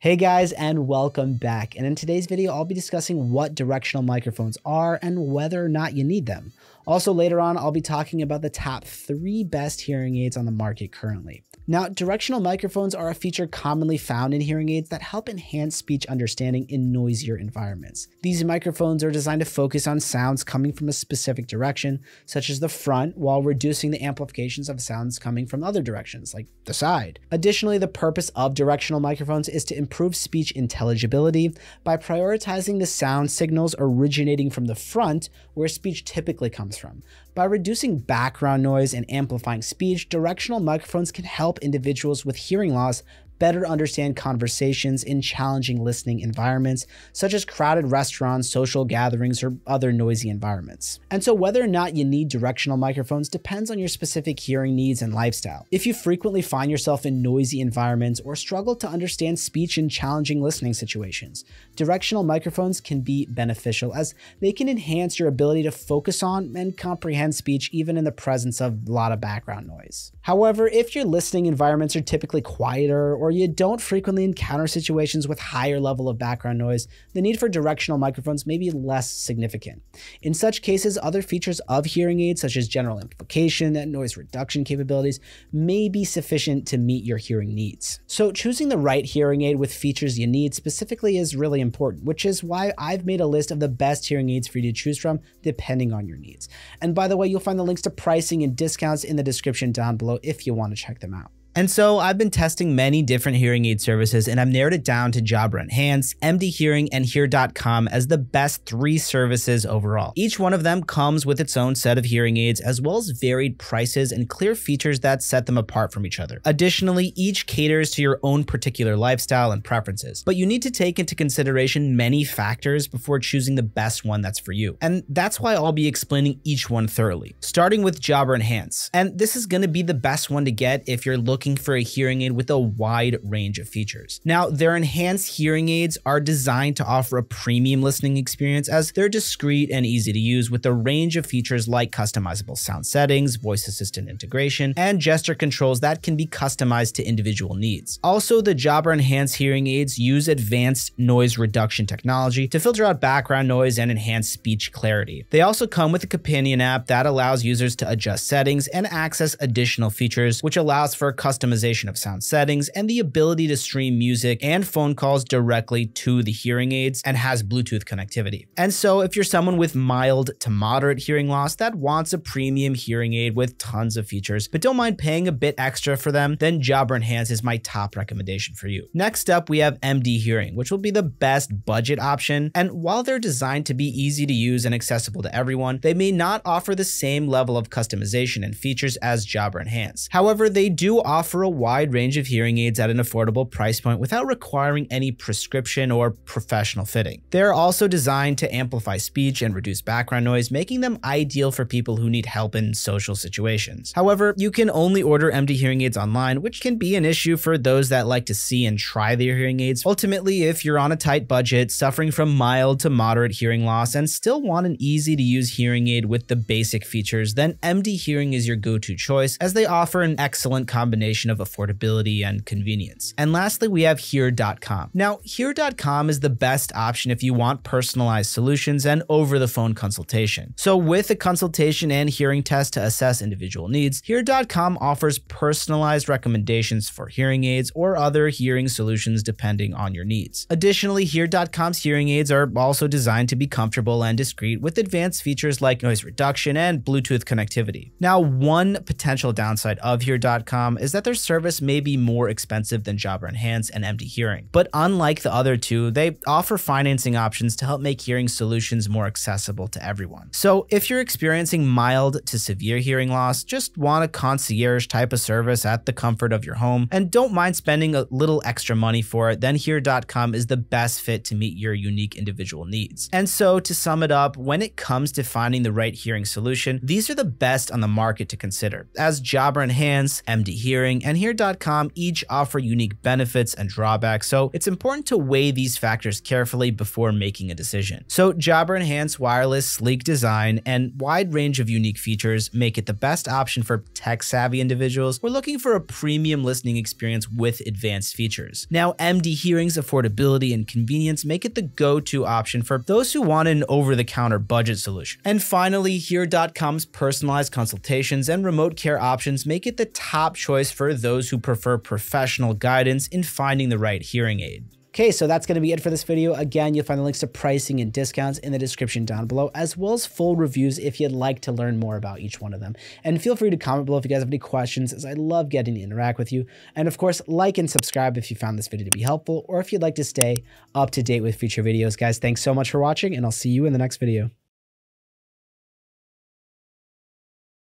Hey guys, and welcome back. And in today's video, I'll be discussing what directional microphones are and whether or not you need them. Also, later on, I'll be talking about the top three best hearing aids on the market currently. Now, directional microphones are a feature commonly found in hearing aids that help enhance speech understanding in noisier environments. These microphones are designed to focus on sounds coming from a specific direction, such as the front, while reducing the amplifications of sounds coming from other directions, like the side. Additionally, the purpose of directional microphones is to improve speech intelligibility by prioritizing the sound signals originating from the front, where speech typically comes from. By reducing background noise and amplifying speech, directional microphones can help individuals with hearing loss better understand conversations in challenging listening environments, such as crowded restaurants, social gatherings, or other noisy environments. And so whether or not you need directional microphones depends on your specific hearing needs and lifestyle. If you frequently find yourself in noisy environments or struggle to understand speech in challenging listening situations, directional microphones can be beneficial as they can enhance your ability to focus on and comprehend speech even in the presence of a lot of background noise. However, if your listening environments are typically quieter or you don't frequently encounter situations with higher level of background noise, the need for directional microphones may be less significant. In such cases, other features of hearing aids such as general amplification and noise reduction capabilities may be sufficient to meet your hearing needs. So choosing the right hearing aid with features you need specifically is really important, which is why I've made a list of the best hearing aids for you to choose from depending on your needs. And by the way, you'll find the links to pricing and discounts in the description down below if you want to check them out. And so I've been testing many different hearing aid services and I've narrowed it down to Jabra Enhance, MD Hearing, and Hear.com as the best three services overall. Each one of them comes with its own set of hearing aids as well as varied prices and clear features that set them apart from each other. Additionally, each caters to your own particular lifestyle and preferences, but you need to take into consideration many factors before choosing the best one that's for you. And that's why I'll be explaining each one thoroughly, starting with Jabra Enhance. And this is going to be the best one to get if you're looking looking for a hearing aid with a wide range of features. Now, their enhanced hearing aids are designed to offer a premium listening experience as they're discreet and easy to use with a range of features like customizable sound settings, voice assistant integration, and gesture controls that can be customized to individual needs. Also, the Jabra Enhanced hearing aids use advanced noise reduction technology to filter out background noise and enhance speech clarity. They also come with a companion app that allows users to adjust settings and access additional features, which allows for customization of sound settings, and the ability to stream music and phone calls directly to the hearing aids and has Bluetooth connectivity. And so if you're someone with mild to moderate hearing loss that wants a premium hearing aid with tons of features, but don't mind paying a bit extra for them, then Jabra Enhance is my top recommendation for you. Next up, we have MD Hearing, which will be the best budget option. And while they're designed to be easy to use and accessible to everyone, they may not offer the same level of customization and features as Jabra Enhance. However, they do offer offer a wide range of hearing aids at an affordable price point without requiring any prescription or professional fitting. They're also designed to amplify speech and reduce background noise, making them ideal for people who need help in social situations. However, you can only order MD hearing aids online, which can be an issue for those that like to see and try their hearing aids. Ultimately, if you're on a tight budget, suffering from mild to moderate hearing loss, and still want an easy to use hearing aid with the basic features, then MD Hearing is your go-to choice as they offer an excellent combination combination of affordability and convenience. And lastly, we have Hear.com. Now, Hear.com is the best option if you want personalized solutions and over the phone consultation. So, with a consultation and hearing test to assess individual needs, Hear.com offers personalized recommendations for hearing aids or other hearing solutions depending on your needs. Additionally, Hear.com's hearing aids are also designed to be comfortable and discreet with advanced features like noise reduction and Bluetooth connectivity. Now, one potential downside of Hear.com is that that their service may be more expensive than Jabra Enhance and MD Hearing. But unlike the other two, they offer financing options to help make hearing solutions more accessible to everyone. So if you're experiencing mild to severe hearing loss, just want a concierge type of service at the comfort of your home, and don't mind spending a little extra money for it, then Hear.com is the best fit to meet your unique individual needs. And so to sum it up, when it comes to finding the right hearing solution, these are the best on the market to consider, as Jabra Enhance, MD Hearing, hearing, and Hear.com each offer unique benefits and drawbacks, so it's important to weigh these factors carefully before making a decision. So Jabra Enhance Wireless sleek design and wide range of unique features make it the best option for tech-savvy individuals who are looking for a premium listening experience with advanced features. Now, MD Hearing's affordability and convenience make it the go-to option for those who want an over-the-counter budget solution. And finally, Hear.com's personalized consultations and remote care options make it the top choice for those who prefer professional guidance in finding the right hearing aid. Okay, so that's going to be it for this video. Again, you'll find the links to pricing and discounts in the description down below, as well as full reviews if you'd like to learn more about each one of them. And feel free to comment below if you guys have any questions, as I love getting to interact with you. And of course, like and subscribe if you found this video to be helpful, or if you'd like to stay up to date with future videos. Guys, thanks so much for watching, and I'll see you in the next video.